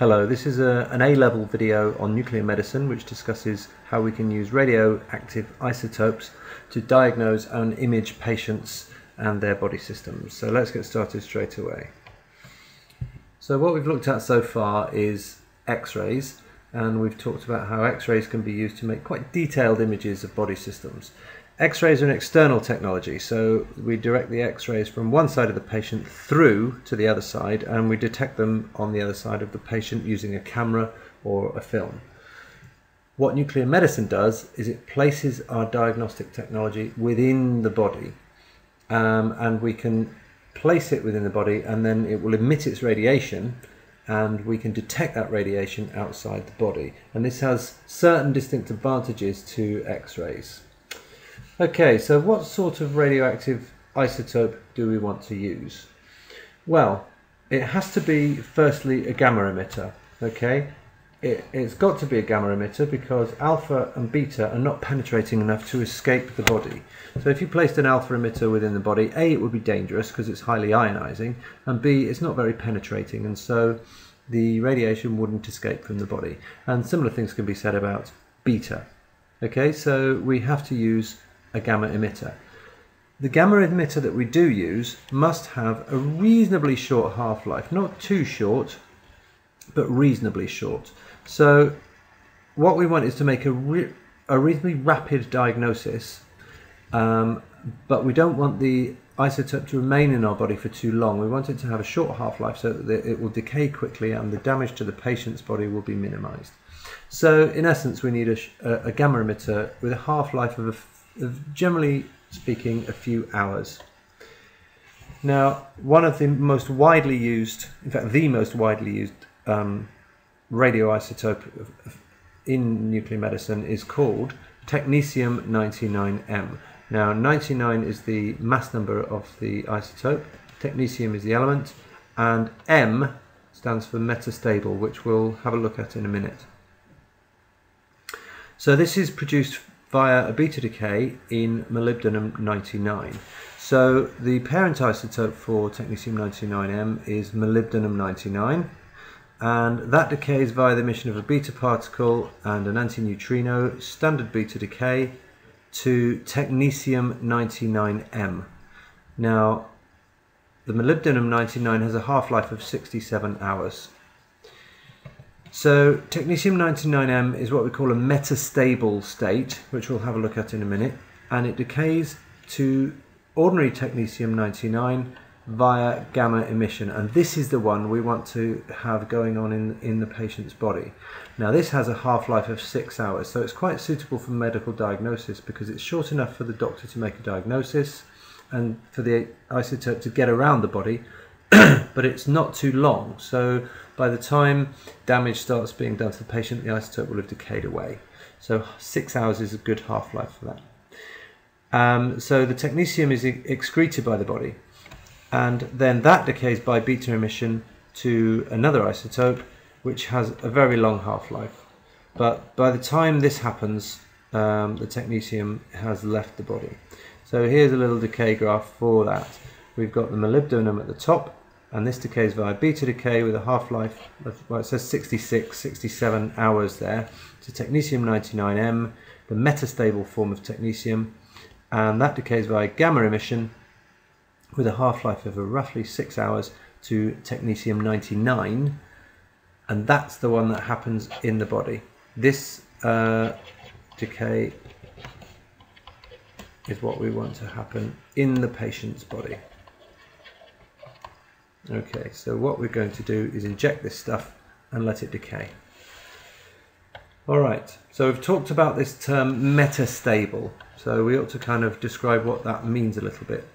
Hello, this is a, an A-level video on nuclear medicine which discusses how we can use radioactive isotopes to diagnose and image patients and their body systems. So let's get started straight away. So what we've looked at so far is X-rays and we've talked about how X-rays can be used to make quite detailed images of body systems. X-rays are an external technology, so we direct the X-rays from one side of the patient through to the other side, and we detect them on the other side of the patient using a camera or a film. What nuclear medicine does is it places our diagnostic technology within the body, um, and we can place it within the body, and then it will emit its radiation, and we can detect that radiation outside the body. And this has certain distinct advantages to X-rays. Okay, so what sort of radioactive isotope do we want to use? Well, it has to be firstly a gamma emitter, okay? It, has got to be a gamma emitter because alpha and beta are not penetrating enough to escape the body. So if you placed an alpha emitter within the body, A, it would be dangerous because it's highly ionizing, and B, it's not very penetrating, and so the radiation wouldn't escape from the body. And similar things can be said about beta. Okay, so we have to use a gamma emitter. The gamma emitter that we do use must have a reasonably short half-life, not too short, but reasonably short. So what we want is to make a, re a reasonably rapid diagnosis, um, but we don't want the isotope to remain in our body for too long. We want it to have a short half-life so that it will decay quickly and the damage to the patient's body will be minimized. So in essence, we need a, a gamma emitter with a half-life of a generally speaking a few hours. Now, one of the most widely used, in fact, the most widely used um, radioisotope in nuclear medicine is called technetium 99M. Now, 99 is the mass number of the isotope, technetium is the element, and M stands for metastable, which we'll have a look at in a minute. So this is produced via a beta decay in molybdenum 99. So the parent isotope for technetium 99M is molybdenum 99 and that decays via the emission of a beta particle and an antineutrino standard beta decay to technetium 99M. Now the molybdenum 99 has a half-life of 67 hours. So technetium 99M is what we call a metastable state, which we'll have a look at in a minute, and it decays to ordinary technetium 99 via gamma emission and this is the one we want to have going on in, in the patient's body. Now this has a half-life of six hours so it's quite suitable for medical diagnosis because it's short enough for the doctor to make a diagnosis and for the isotope to get around the body but it's not too long. So by the time damage starts being done to the patient, the isotope will have decayed away. So six hours is a good half-life for that. Um, so the technetium is excreted by the body, and then that decays by beta emission to another isotope, which has a very long half-life. But by the time this happens, um, the technetium has left the body. So here's a little decay graph for that. We've got the molybdenum at the top, and this decays via beta decay with a half-life of, well it says 66, 67 hours there. to technetium 99M, the metastable form of technetium, and that decays via gamma emission with a half-life of roughly 6 hours to technetium 99, and that's the one that happens in the body. This uh, decay is what we want to happen in the patient's body. Okay, so what we're going to do is inject this stuff and let it decay. Alright, so we've talked about this term metastable, so we ought to kind of describe what that means a little bit.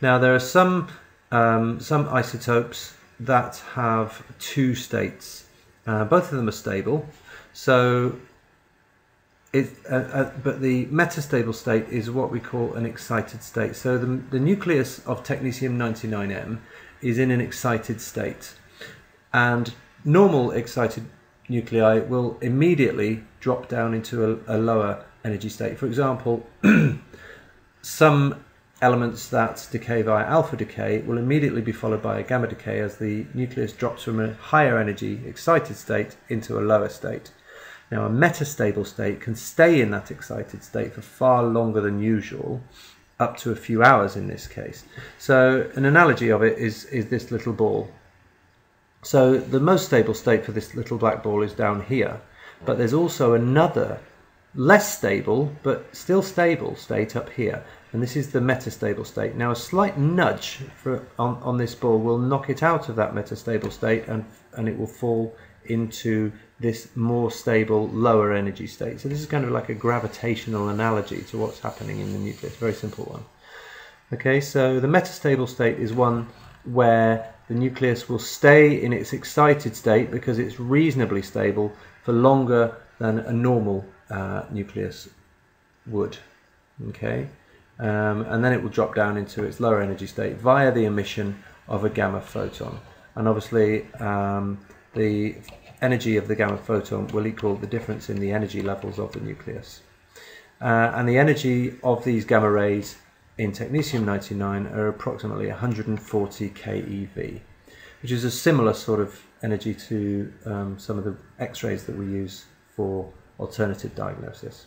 Now there are some, um, some isotopes that have two states. Uh, both of them are stable, so it, uh, uh, but the metastable state is what we call an excited state. So the, the nucleus of technetium 99M is in an excited state. And normal excited nuclei will immediately drop down into a, a lower energy state. For example, some elements that decay via alpha decay will immediately be followed by a gamma decay as the nucleus drops from a higher energy excited state into a lower state. Now, a metastable state can stay in that excited state for far longer than usual, up to a few hours in this case. So, an analogy of it is, is this little ball. So, the most stable state for this little black ball is down here, but there's also another less stable but still stable state up here and this is the metastable state. Now a slight nudge for, on, on this ball will knock it out of that metastable state and, and it will fall into this more stable lower energy state. So this is kind of like a gravitational analogy to what's happening in the nucleus, very simple one. Okay, so the metastable state is one where the nucleus will stay in its excited state because it's reasonably stable for longer than a normal uh, nucleus would. Okay, um, and then it will drop down into its lower energy state via the emission of a gamma photon. And obviously, um, the energy of the gamma photon will equal the difference in the energy levels of the nucleus. Uh, and the energy of these gamma rays in technetium-99 are approximately 140 keV, which is a similar sort of energy to um, some of the X-rays that we use for alternative diagnosis.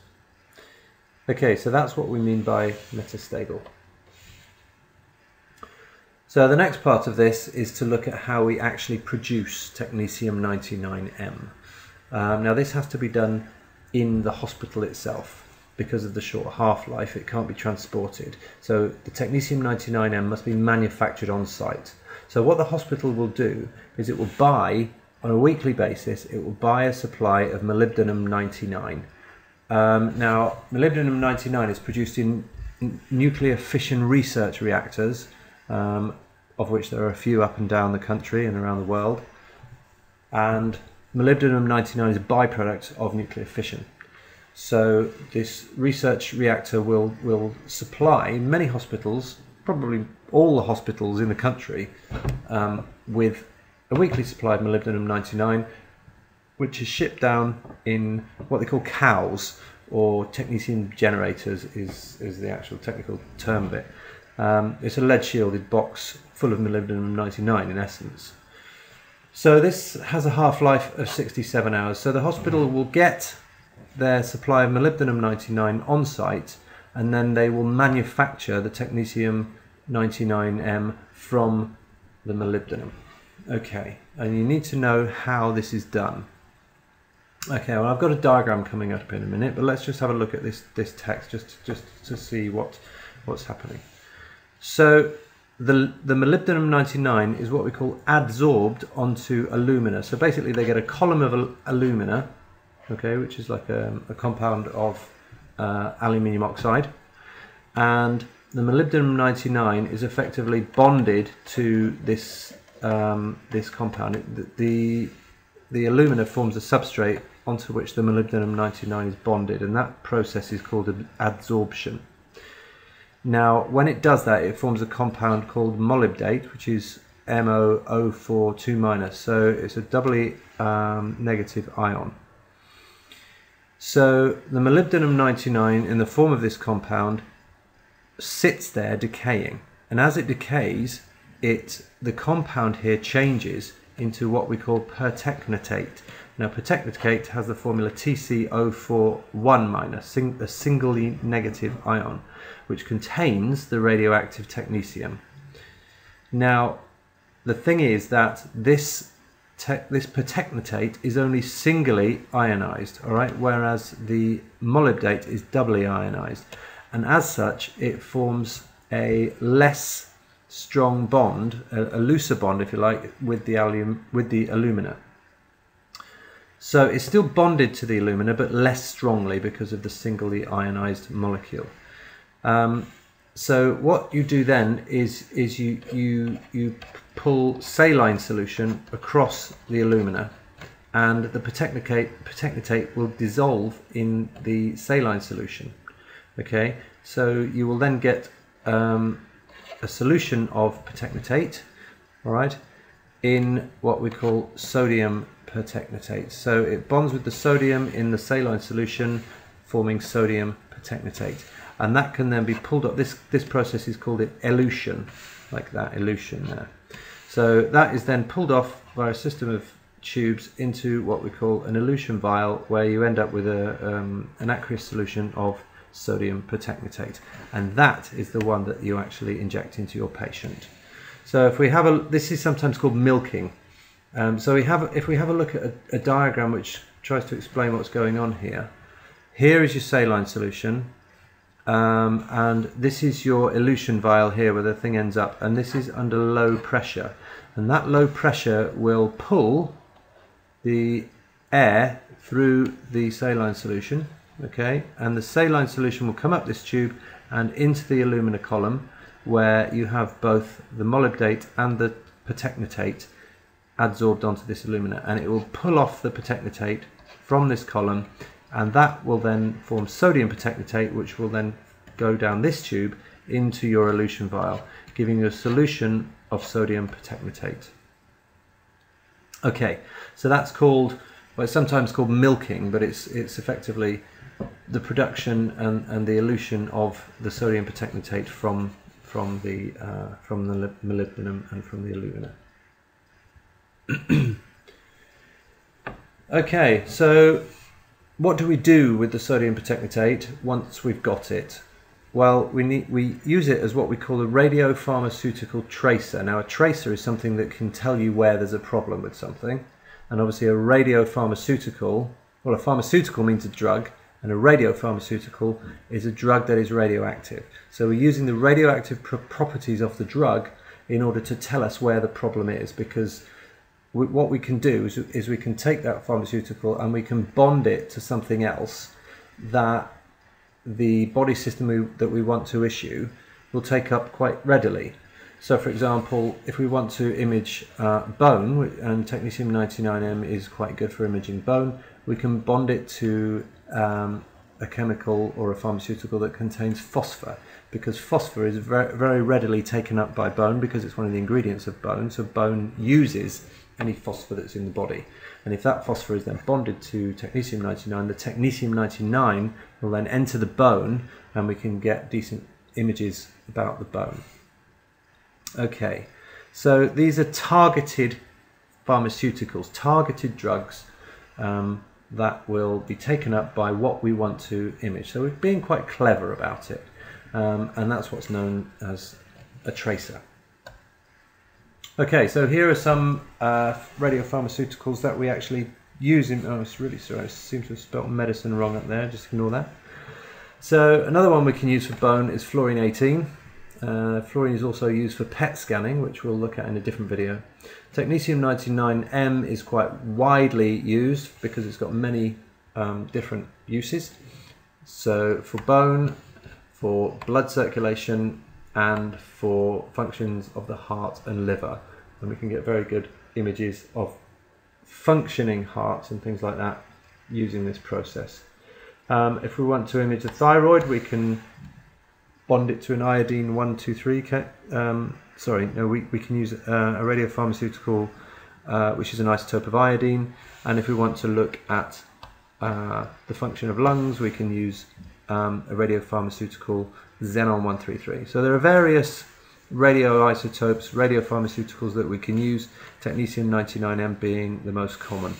Okay, so that's what we mean by metastable. So the next part of this is to look at how we actually produce technetium-99m. Um, now this has to be done in the hospital itself because of the short half-life it can't be transported. So the technetium-99m must be manufactured on site. So what the hospital will do is it will buy on a weekly basis it will buy a supply of molybdenum-99 um, now, molybdenum-99 is produced in nuclear fission research reactors, um, of which there are a few up and down the country and around the world. And molybdenum-99 is a byproduct of nuclear fission. So this research reactor will, will supply many hospitals, probably all the hospitals in the country, um, with a weekly supply of molybdenum-99 which is shipped down in what they call cows or technetium generators is, is the actual technical term of it. Um, it's a lead shielded box full of molybdenum 99 in essence. So this has a half-life of 67 hours. So the hospital will get their supply of molybdenum 99 on site and then they will manufacture the technetium 99M from the molybdenum. Okay, and you need to know how this is done. Okay, well I've got a diagram coming up in a minute, but let's just have a look at this this text just just to see what what's happening. So the the molybdenum 99 is what we call adsorbed onto alumina. So basically they get a column of alumina, okay, which is like a, a compound of uh, aluminium oxide, and the molybdenum 99 is effectively bonded to this um, this compound. The, the the alumina forms a substrate onto which the molybdenum 99 is bonded and that process is called adsorption. Now when it does that it forms a compound called molybdate which is MO042 minus. So it's a doubly um, negative ion. So the molybdenum 99 in the form of this compound sits there decaying. And as it decays it the compound here changes into what we call pertechnetate now pertechnetate has the formula TCO41 minus, a singly negative ion, which contains the radioactive technetium. Now, the thing is that this this pertechnetate is only singly ionized, all right, whereas the molybdate is doubly ionized, and as such, it forms a less strong bond, a, a looser bond, if you like, with the alum with the alumina. So it's still bonded to the alumina, but less strongly because of the singly ionized molecule. Um, so what you do then is is you you you pull saline solution across the alumina, and the pertechnetate will dissolve in the saline solution. Okay, so you will then get um, a solution of pertechnetate, all right, in what we call sodium pertechnetate. So it bonds with the sodium in the saline solution, forming sodium pertechnetate. and that can then be pulled up. This this process is called an elution, like that elution there. So that is then pulled off by a system of tubes into what we call an elution vial, where you end up with a um, an aqueous solution of sodium pertechnetate, and that is the one that you actually inject into your patient. So if we have a, this is sometimes called milking. Um, so we have, if we have a look at a, a diagram which tries to explain what's going on here, here is your saline solution, um, and this is your elution vial here where the thing ends up, and this is under low pressure, and that low pressure will pull the air through the saline solution, okay, and the saline solution will come up this tube and into the alumina column, where you have both the molybdate and the pertechnetate adsorbed onto this alumina and it will pull off the pertechnetate from this column and that will then form sodium pertechnetate which will then go down this tube into your elution vial giving you a solution of sodium pertechnetate. Okay, so that's called, well it's sometimes called milking but it's, it's effectively the production and, and the elution of the sodium pertechnetate from from the uh, from the molybdenum and from the alumina. okay, so what do we do with the sodium pertechnetate once we've got it? Well, we need we use it as what we call a radiopharmaceutical tracer. Now, a tracer is something that can tell you where there's a problem with something, and obviously, a radiopharmaceutical. Well, a pharmaceutical means a drug, and a radiopharmaceutical is a drug that is radioactive. So we're using the radioactive pr properties of the drug in order to tell us where the problem is because we, what we can do is, is we can take that pharmaceutical and we can bond it to something else that the body system we, that we want to issue will take up quite readily. So, for example, if we want to image uh, bone, and technetium 99M is quite good for imaging bone, we can bond it to um, a chemical or a pharmaceutical that contains phosphor because phosphor is very, very readily taken up by bone because it's one of the ingredients of bone. So bone uses any phosphor that's in the body. And if that phosphor is then bonded to technetium 99, the technetium 99 will then enter the bone and we can get decent images about the bone. Okay, so these are targeted pharmaceuticals, targeted drugs um, that will be taken up by what we want to image. So we're being quite clever about it, um, and that's what's known as a tracer. Okay, so here are some uh, radiopharmaceuticals that we actually use in. Oh, it's really sorry, I seem to have spelled medicine wrong up there. Just ignore that. So another one we can use for bone is fluorine 18. Uh, fluorine is also used for PET scanning, which we'll look at in a different video. Technetium 99M is quite widely used because it's got many um, different uses. So for bone, for blood circulation, and for functions of the heart and liver. And we can get very good images of functioning hearts and things like that using this process. Um, if we want to image the thyroid, we can bond it to an iodine 123. Um, sorry, no, we, we can use uh, a radiopharmaceutical, uh, which is an isotope of iodine. And if we want to look at uh, the function of lungs, we can use um, a radiopharmaceutical xenon 133. So there are various radioisotopes, radiopharmaceuticals that we can use, technetium 99M being the most common.